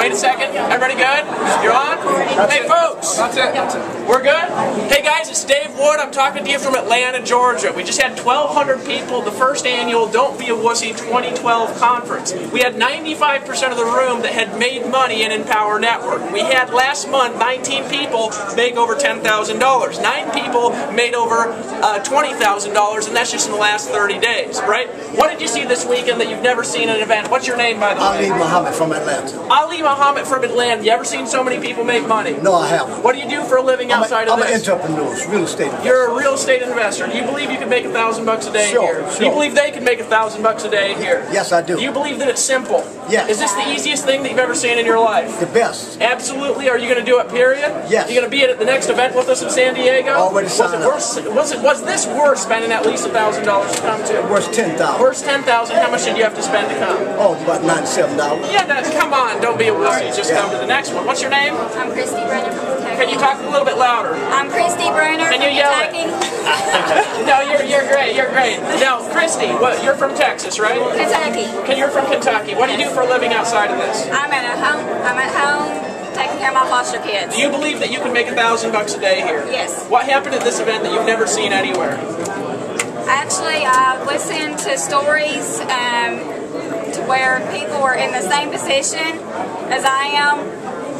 Wait a second. Everybody good? You're on? Hey, folks. That's it. That's it. We're good? Hey, guys, it's Dave Wood. I'm talking to you from Atlanta, Georgia. We just had 1,200 people, the first annual Don't Be a Wussy 2012 conference. We had 95% of the room that had made money in Empower Network. We had last month 19 people make over $10,000. Nine people made over uh, $20,000, and that's just in the last 30 days, right? What did you see this weekend that you've never seen in an event? What's your name, by the way? Ali? Muhammad from Atlanta. Ali Muhammad from Atlanta. You ever seen so many people make money? No, I haven't. What do you do for a living I'm, outside a, I'm of an entrepreneur, real estate investor. You're a real estate investor. Do you believe you can make a thousand bucks a day Sure, here? Do you believe they can make a thousand bucks a day here? Yes, I do. Do you believe that it's simple? Yes. Is this the easiest thing that you've ever seen in your life? the best. Absolutely. Are you going to do it? Period. Yes. Are You going to be at the next event with us in San Diego? Already was signed it up. Was it? Was this worth spending at least a thousand dollars to come to? Worth ten thousand. Worth ten thousand. How much did you have to spend to come? Oh, about ninety-seven dollars. Yeah, that's come on. Don't be a wussy. Just come to the next one. What's your name? I'm Christy Brenner from Kentucky. Can you talk a little bit louder? I'm Christy Brenner Can you yell it? No, you're you're great. You're great. Now, Christy, what? You're from Texas, right? Kentucky. Can you're from Kentucky? What do you do for a living outside of this? I'm at a home. I'm at home taking care of my foster kids. Do you believe that you can make a thousand bucks a day here? Yes. What happened at this event that you've never seen anywhere? Actually, I listened to stories um, to where people were in the same position as I am,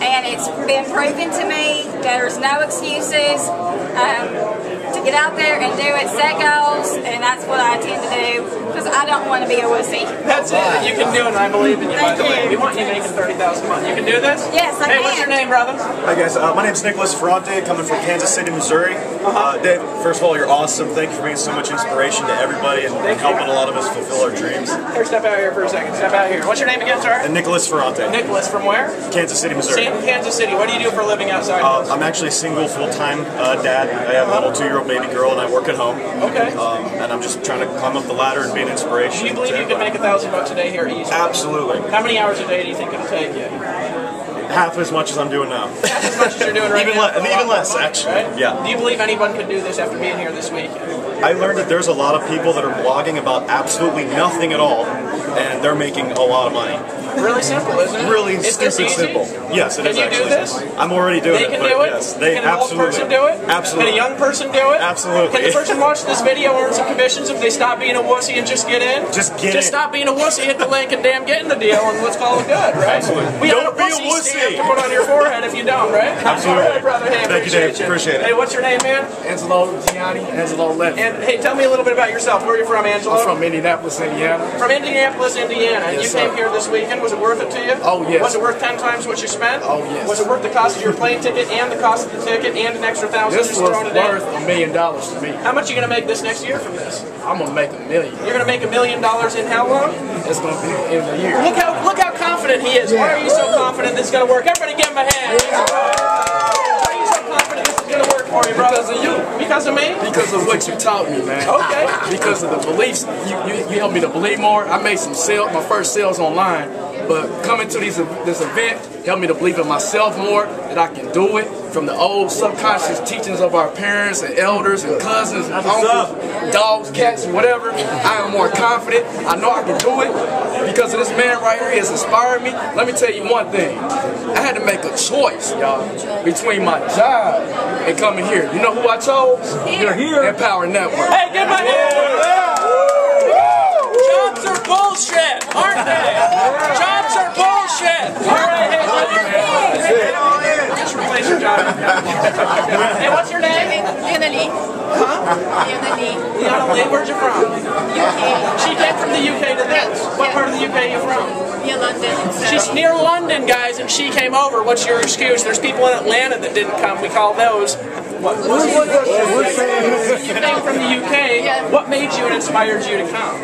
and it's been proven to me there's no excuses. Um, to get out there and do it, set goals, and that's what I intend to do because I don't want to be a wussy. That's it. You can do it. I believe in you. By the way, you. we want you making thirty thousand a month. You can do this. Yes, I hey, can. what's your name, brother? Hi guys, uh, my name's Nicholas Ferrante, coming from Kansas City, Missouri. Uh, Dave, first of all, you're awesome. Thank you for being so much inspiration to everybody and, and helping a lot of us fulfill our dreams. Here, step out here for a second. Step out here. What's your name again, sir? And Nicholas Ferrante, Nicholas. From where? Kansas City, Missouri. San- Kansas City. What do you do for a living outside? Uh, I'm actually a single, full-time uh, dad. I have a little two-year-old baby girl, and I work at home. okay. Um, and I'm just trying to climb up the ladder and be an inspiration. do you believe you can make a thousand bucks a day here easily? Absolutely. How many hours a day do you think it'll take you? Half as much as I'm doing now. As much as you're doing right Even now. le- even less, money, actually. right? Yeah. Do you believe anyone could do this after being here this week? I learned that there's a lot of people that are blogging about absolutely nothing at all, and they're making a lot of money. Really simple, isn't it? Really Is stupid this easy? simple. Yes, it Can is you actually. do this? I'm already doing They it. They can do it. Yes, they can an old absolutely. person do it? Absolutely. Can a young person do it? Absolutely. Can the person watch this video earn some commissions if they stop being a wussy and just get in? Just get Just in. stop being a wussy, hit the link, and damn, get in the deal, and let's call it good, right? Absolutely. We Don't have be a wussy wussy. to put on your forehead if you don't, right? Absolutely. All right, brother. Hey, Thank you, Dave. appreciate Appreciate it. Hey, what's your name, man? Angelo Gianni, Angelo Levy. And hey, tell me a little bit about yourself. Where are you from, Angelo? I'm from Indianapolis, Indiana. From Indianapolis, Indiana. Yes, you came here this weekend. Was it worth it to you? Oh, yes. Was it worth ten times what you spent? Oh, yes. Was it worth the cost of your plane ticket and the cost of the ticket and an extra thousand This just thrown it worth in? a million dollars to me. How much are you going to make this next year from this? I'm gonna make a million. You're going to make a million dollars in how long? It's gonna be in a year. Look how look how confident he is. Why are you so confident this is going to work? Everybody give him a hand. Why are you so confident this is going to work for you, brother? Because of you. Because of me? Because of what you taught me, man. Okay. Because of the beliefs, you, you, you helped me to believe more. I made some sales, my first sales online, but coming to these this event helped me to believe in myself more that I can do it. From the old subconscious teachings of our parents and elders and cousins and uncles, dogs, cats, whatever, I am more confident. I know I can do it because of this man right here has inspired me. Let me tell you one thing. I had to make a choice, y'all, between my job and coming here. You know who I chose? Here. Here. Empower Network. Hey, give him a hand. Jobs are bullshit, aren't they? Jobs are bullshit. All right, hey, just replace your job. hey, what's your name? Liana Lee. Huh? Liana Lee. Liana Lee, where'd you from? UK. She came from the UK to this. What part of the UK are you from? Near London. So. She's near London, guys, and she came over. What's your excuse? There's people in Atlanta that didn't come. We call those. What? You came from the UK. What made you and inspired you to come?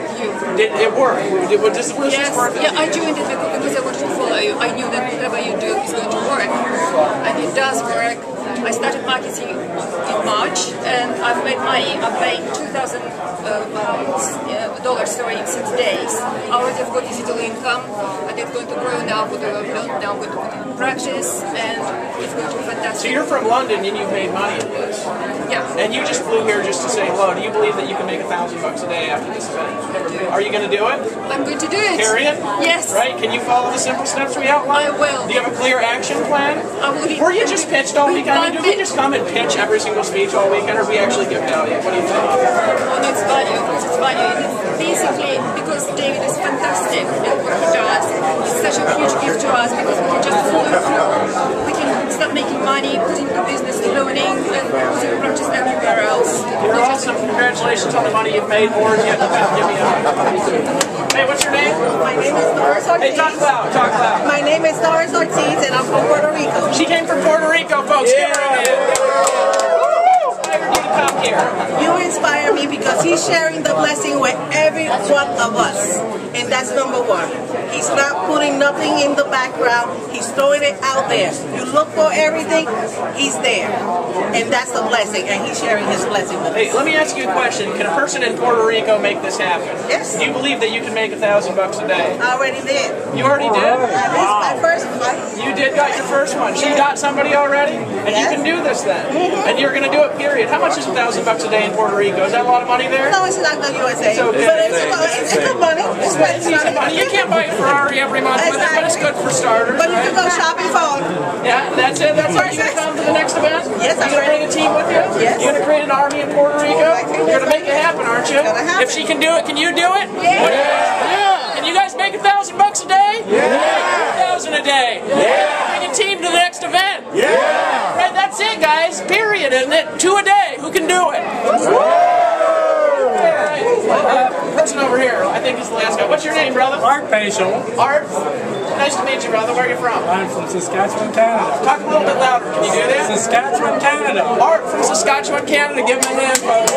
Did it work? Did, was this, was Yes, this it? yeah, I joined it because I wanted to follow you. I knew that whatever you do is going to work, and it does work. I started marketing in March, and I've made money. I've made 2,000 uh, uh, dollars, sorry, in six days. I already have got digital income, and it's going to grow now. For the, now I'm going to put in practice, and it's going to So you're from London and you've made money at this. Yeah. And you just flew here just to say hello. Do you believe that you can make a thousand bucks a day after this event? Are you going to do it? I'm going to do it. Period? Yes. Right? Can you follow the simple steps we outlined? I will. Do you have a clear action plan? I will. Were you just pitched all weekend? I mean, do we just come and pitch every single speech all weekend, or we actually give value? What do you think? Oh, on its value, its value. It's basically because David is fantastic at what he does. It's such a huge gift to us because we can just follow through. We can start making money, putting the business learning, and putting practice everywhere else. You're awesome. Congratulations on the money you've made. More yet to come. Give me a. Hey, what's your name? My name is Doris Ortiz. Hey, talk loud. Talk loud. My name is Doris Ortiz, and I'm from Puerto Rico. She came from Puerto Rico, folks. Give her a hand. Woo! Inspired you to come here. You inspire me because he's sharing the blessing with every one of us, and that's number one. He's not putting nothing in the background. He's throwing it out there. You look for everything, he's there, and that's a blessing. And he's sharing his blessing with Hey, let me ask you a question. Can a person in Puerto Rico make this happen? Yes. Do you believe that you can make a thousand bucks a day? I already did. You already did? I missed my first one. You did got your first one. She got somebody already? And you can do this then. Mm-hmm. And you're gonna do it, period. How much is a thousand bucks a day in Puerto Rico? Is that a lot of money there? No, it's not the USA, So- but it's, it's, it's good money. It's It's decent good money. You can't buy a Ferrari every month with it, but it's good for starters. But you can go shopping for Yeah, that's it. That's why you gonna come to the next event? Yes, You I'm gonna bring a team with you? Yes. You're gonna create an army in Puerto Rico? You're gonna make it happen, aren't you? gonna happen. If she can do it, can you do it? Yeah. yeah. Can you guys make a thousand bucks a day? Yeah. thousand a day. Yeah. Bring a team to the next event. Yeah. Right, that's it, guys. Period, isn't it? Two a day. Who can do it? Uh, person over here, I think is the last guy. What's your name, brother? Mark Paschal. Art. Nice to meet you, brother. Where are you from? I'm from Saskatchewan, Canada. Talk a little bit louder. Can you do that? Saskatchewan, Canada. Art from Saskatchewan, Canada. Give him a hand, folks.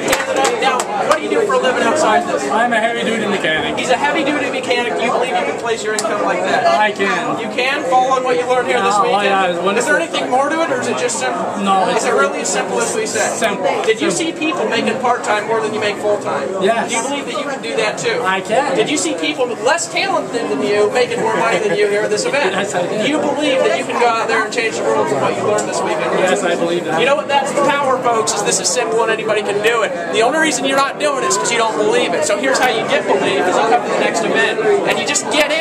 Canada. Now, what do you do for a living this? I'm a heavy-duty mechanic. He's a heavy-duty mechanic. Do you believe you can place your income like that? I can. You can follow on what you learned here this weekend. yeah, is there anything more to it, or is it just simple? No, Is it's it really as simple as we say? Simple. Did you see people making part-time more than you make full-time? Yes. Do you believe that you can do that too? I can. Did you see people with less talent than you making more money than you here at this event? Yes, I did. Do you believe that you can go out there and change the world from what you learned this weekend? Yes, I believe that. You know what? That's the power, folks. Is this is simple and anybody can do it. The only reason you're not doing it is because you don't believe it. So here's how you get believe: is you come to the next event and you just get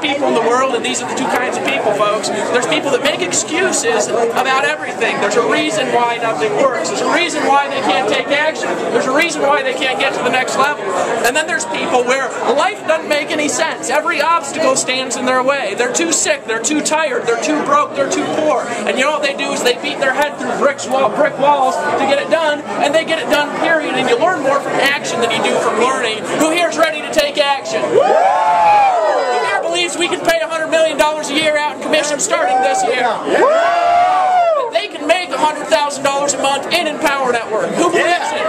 people in the world, and these are the two kinds of people, folks. There's people that make excuses about everything. There's a reason why nothing works. There's a reason why they can't take action. There's a reason why they can't get to the next level. And then there's people where life doesn't make any sense. Every obstacle stands in their way. They're too sick. They're too tired. They're too broke. They're too poor. And you know what they do is they beat their head through bricks wall, brick walls to get it done, and they get it done. Period. And you learn more from action than you do from learning. Who here's ready to take action? Who here believes we can pay $100 million a year out in commission starting this year? They can make $100,000 a month in Empower Network. Who believes it?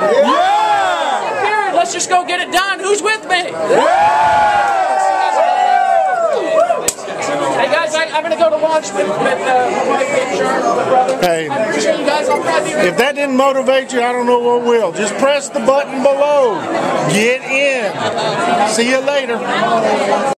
Period. Let's just go get it done. Who's with me? Hey guys, I, I'm gonna go to lunch with, with uh, my wife and my brother. Hey. I appreciate you guys. I'll probably be right If that didn't motivate you, I don't know what will. Just press the button below. Get in. See you later.